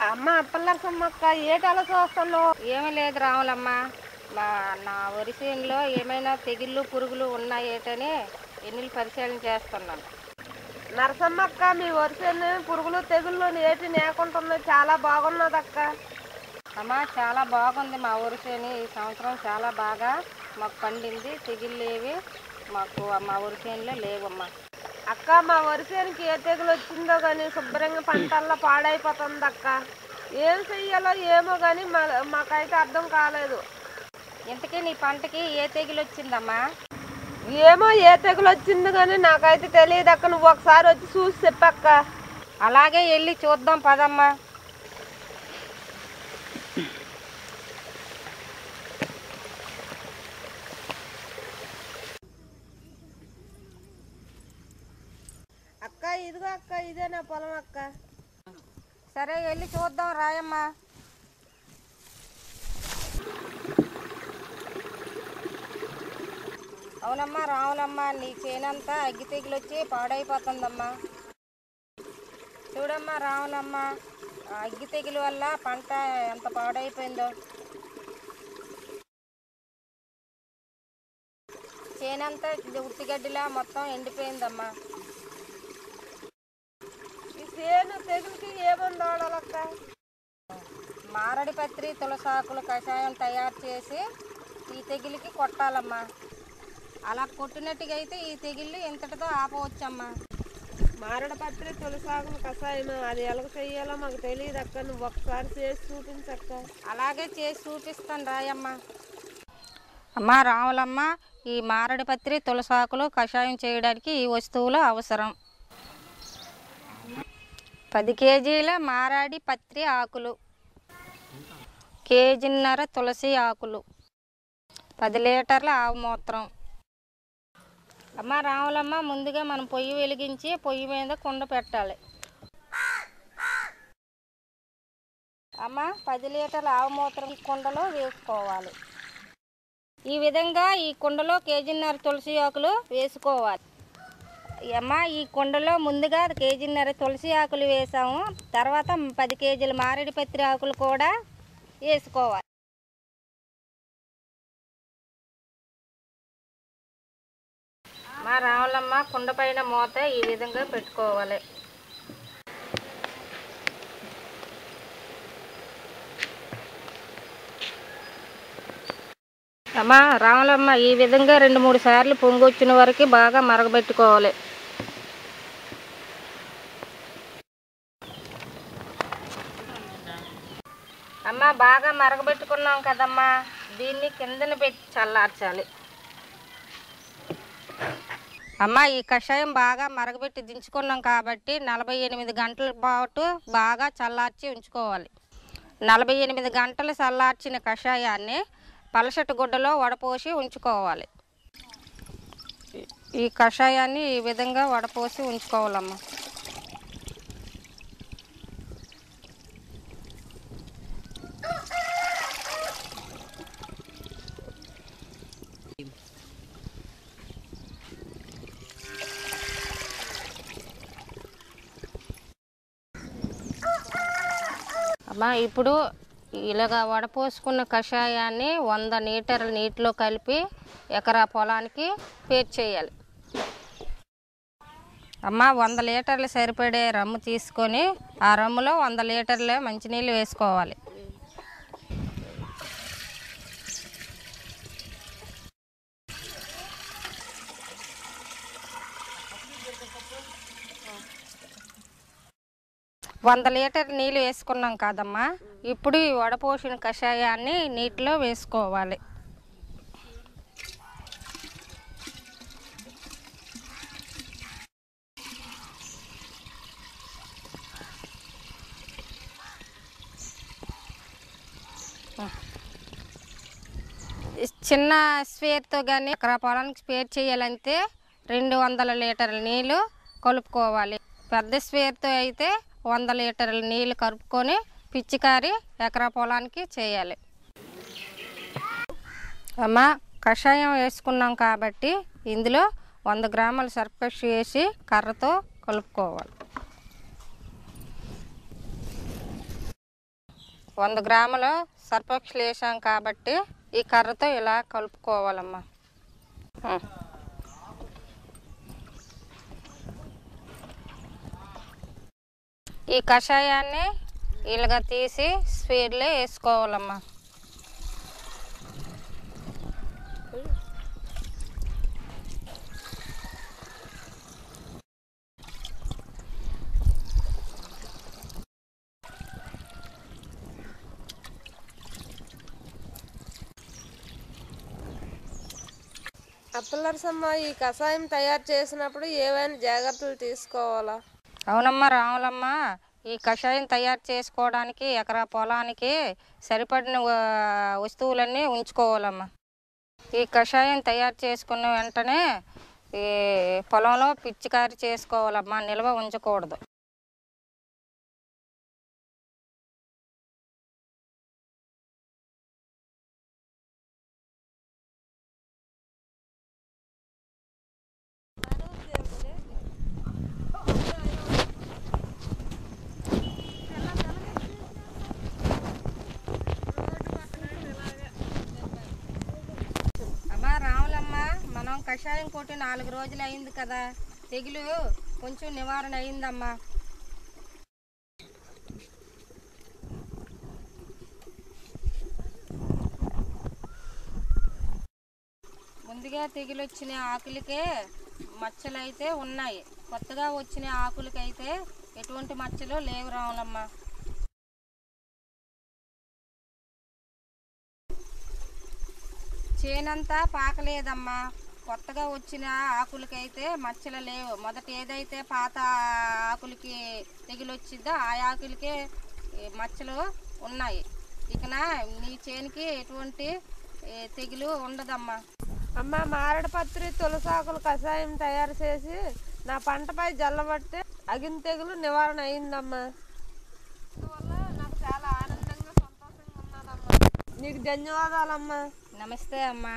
అమ్మ అప్పలసమ్మక్క ఏటాలో చూస్తున్నావు ఏమీ లేదు రాములమ్మ. మా నా వరిసేనులో ఏమైనా తెగుళ్ళు పురుగులు ఉన్నాయేటని ఎన్నిలు పరిశీలన చేస్తున్నాను. నరసమ్మక్క మీ వరిసేను పురుగులు తెగుళ్ళు ఏటి నేకుంటున్నాయి? చాలా బాగున్నది అక్క అమ్మ చాలా బాగుంది మా వరిసేను ఈ సంవత్సరం చాలా బాగా మాకు పండింది. తెగుళ్ళు ఏవి మాకు మా వరిసేనులో లేవమ్మా. అక్క మా వరిసేనుకి ఏ తెగులు వచ్చిందో కానీ శుభ్రంగా పంటల్లో పాడైపోతుంది అక్క. ఏం చెయ్యాలో ఏమో కానీ మా మాకైతే అర్థం కాలేదు. ఇంతకీ నీ పంటకి ఏ తెగులు వచ్చిందమ్మా? ఏమో ఏ తెగులు వచ్చిందో కానీ నాకైతే తెలియదు అక్క. నువ్వు ఒకసారి వచ్చి చూసి చెప్పక్క అలాగే వెళ్ళి చూద్దాం పదమ్మా అక్క ఇదిగో అక్క ఇదే నా పొలం అక్క. సరే వెళ్ళి చూద్దాం రాయమ్మా. అవునమ్మా రావులమ్మా నీ చేనంతా అగ్గి తెగులు వచ్చి పాడైపోతుందమ్మా. చూడమ్మా రావునమ్మా ఆ అగ్గి తెగులు వల్ల పంట ఎంత పాడైపోయిందో. చేనంతా ఇది ఉట్టిగడ్డిలా మొత్తం ఎండిపోయిందమ్మా. సేను తెగులుకి ఏముంది వాడాలక్క మారడి పత్రి తులసాకులు కషాయం తయారు చేసి ఈ తెగిలికి కొట్టాలమ్మా. అలా కొట్టినట్టుగా అయితే ఈ తెగిళ్ళు ఇంతటితో ఆపవచ్చమ్మా. మారడపత్రి తులసాగులు కషాయం అది ఎలాగ చెయ్యాలో మాకు తెలియదు అక్క నువ్వు ఒకసారి చేసి చూపించక్క. అలాగే చేసి చూపిస్తాను రాయమ్మ. అమ్మా రాములమ్మ ఈ మారడి పత్రి తులసాకులు కషాయం చేయడానికి ఈ వస్తువులు అవసరం. పది కేజీల మారాడి పత్రి ఆకులు. కేజీన్నర తులసి ఆకులు. పది లీటర్ల ఆవు మూత్రం. అమ్మ రాములమ్మ ముందుగా మనం పొయ్యి వెలిగించి పొయ్యి మీద కుండ పెట్టాలి. అమ్మ పది లీటర్ల ఆవు మూత్రం కుండలో వేసుకోవాలి. ఈ విధంగా ఈ కుండలో కేజీన్నర తులసి ఆకులు వేసుకోవాలి. అమ్మ ఈ కుండలో ముందుగా కేజీన్నర తులసి ఆకులు వేసాము. తర్వాత పది కేజీల మారేడు పత్రి ఆకులు కూడా వేసుకోవాలి. మా రావులమ్మ కుండ పైన మూత ఈ విధంగా పెట్టుకోవాలి. అమ్మ రాములమ్మ ఈ విధంగా రెండు మూడు సార్లు పొంగొచ్చిన వరకు బాగా మరగబెట్టుకోవాలి. అమ్మ బాగా మరగబెట్టుకున్నాం కదమ్మా. దీన్ని కిందన పెట్టి చల్లార్చాలి. అమ్మ ఈ కషాయం బాగా మరగబెట్టి దించుకున్నాం కాబట్టి నలభై ఎనిమిది గంటల పాటు బాగా చల్లార్చి ఉంచుకోవాలి. నలభై ఎనిమిది గంటలు చల్లార్చిన కషాయాన్ని పలసటి గుడ్డలో వడపోసి ఉంచుకోవాలి. ఈ కషాయాన్ని ఈ విధంగా వడపోసి ఉంచుకోవాలమ్మా. అమ్మా ఇప్పుడు ఇలాగ వడపోసుకున్న కషాయాన్ని వంద లీటర్ల నీటిలో కలిపి ఎకరా పొలానికి పేర్ చేయాలి. అమ్మ వంద లీటర్లు సరిపడే రమ్ము తీసుకొని ఆ రమ్ములో వంద లీటర్ల మంచినీళ్ళు వేసుకోవాలి. వంద లీటర్ నీళ్ళు వేసుకున్నాం కాదమ్మా. ఇప్పుడు ఈ వడపోసిన కషాయాన్ని నీటిలో వేసుకోవాలి. చిన్న స్పేర్తో కానీ ఎకరా పొలానికి స్పేర్ చేయాలంటే రెండు వందల లీటర్ల నీళ్ళు కలుపుకోవాలి. పెద్ద స్పేర్తో అయితే వంద లీటర్ల నీళ్ళు కలుపుకొని పిచ్చికారి ఎకరా పొలానికి చేయాలి. అమ్మ కషాయం వేసుకున్నాం కాబట్టి ఇందులో వంద గ్రాముల సర్ఫెక్స్ వేసి కర్రతో కలుపుకోవాలి. వంద గ్రాముల సర్పక్షలు వేసాం కాబట్టి ఈ కర్రతో ఇలా కలుపుకోవాలమ్మా. ఈ కషాయాన్ని ఇలాగ తీసి స్పీడ్లో వేసుకోవాలమ్మా. అప్పలరసమ్మ ఈ కషాయం తయారు చేసినప్పుడు ఏవైనా జాగ్రత్తలు తీసుకోవాలా? అవునమ్మా రాములమ్మ. ఈ కషాయం తయారు చేసుకోవడానికి ఎకరా పొలానికి సరిపడిన వస్తువులన్నీ ఉంచుకోవాలమ్మా. ఈ కషాయం తయారు చేసుకున్న వెంటనే ఈ పొలంలో పిచ్చికారి చేసుకోవాలమ్మా. నిల్వ ఉంచకూడదు అమ్మా రాములమ్మ మనం కషాయం కొట్టి నాలుగు రోజులు అయింది కదా. తెగులు కొంచెం నివారణ అయిందమ్మా. ముందుగా తెగులు వచ్చిన ఆకులకే మచ్చలు అయితే ఉన్నాయి. కొత్తగా వచ్చిన ఆకులకైతే ఎటువంటి మచ్చలు లేవు రావులమ్మా. చేనంతా పాకలేదమ్మా. కొత్తగా వచ్చిన ఆకులకైతే మచ్చలు లేవు. మొదట ఏదైతే పాత ఆకులకి తెగులు వచ్చిందో ఆ ఆకులకే మచ్చలు ఉన్నాయి. ఇకన నీ చేనికి ఎటువంటి తెగులు ఉండదమ్మా. అమ్మ మారడపత్రి తులసాకులు కషాయం తయారు చేసి నా పంటపై జల్లబట్టి అగిన తెగులు నివారణ అయిందమ్మా. అందువల్ల నాకు చాలా ఆనందంగా సంతోషంగా నీకు ధన్యవాదాలమ్మా. నమస్తే అమ్మా.